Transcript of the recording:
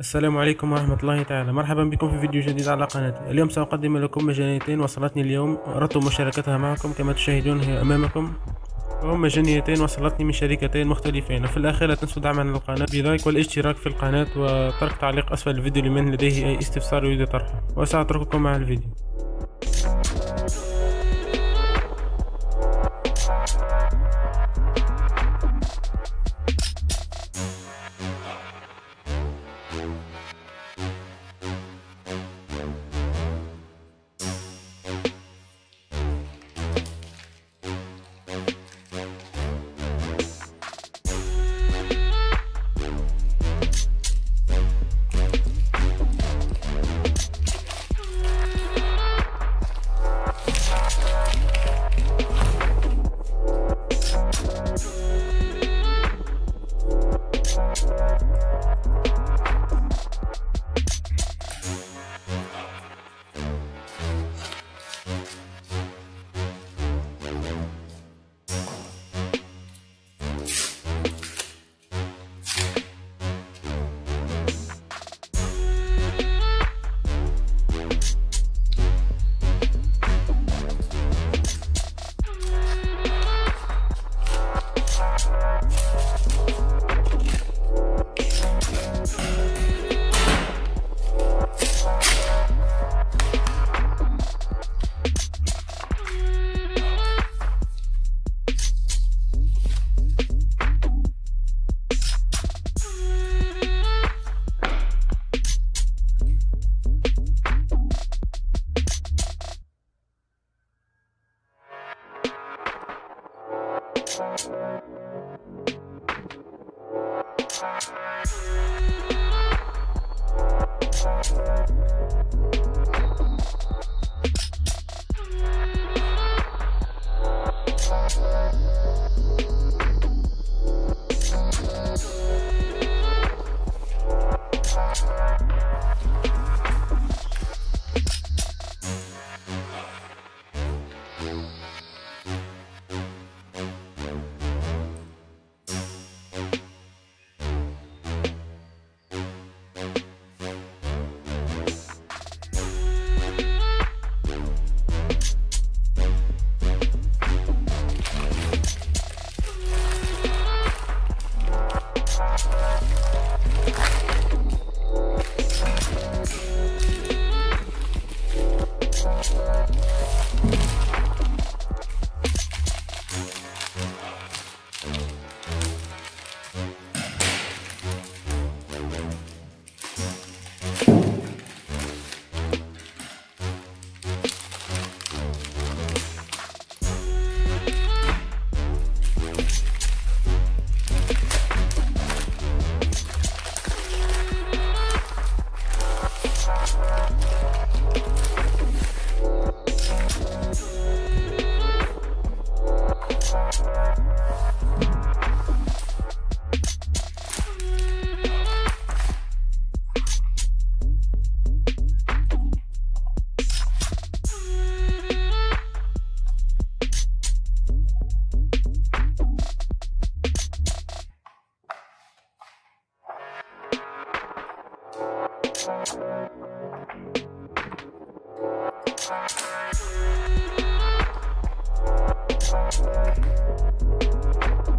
السلام عليكم ورحمة الله تعالى. مرحبا بكم في فيديو جديد على قناتي اليوم سأقدم لكم مجانيتين وصلتني اليوم أردت مشاركتها معكم. كما تشاهدون هي أمامكم. وهم مجانيتين وصلتني من شركتين مختلفين. وفي الأخير لا تنسوا دعمنا للقناة بلايك والاشتراك في القناة وترك تعليق أسفل الفيديو لمن لديه أي استفسار يريد طرحه. وسأترككم مع الفيديو. Thank you.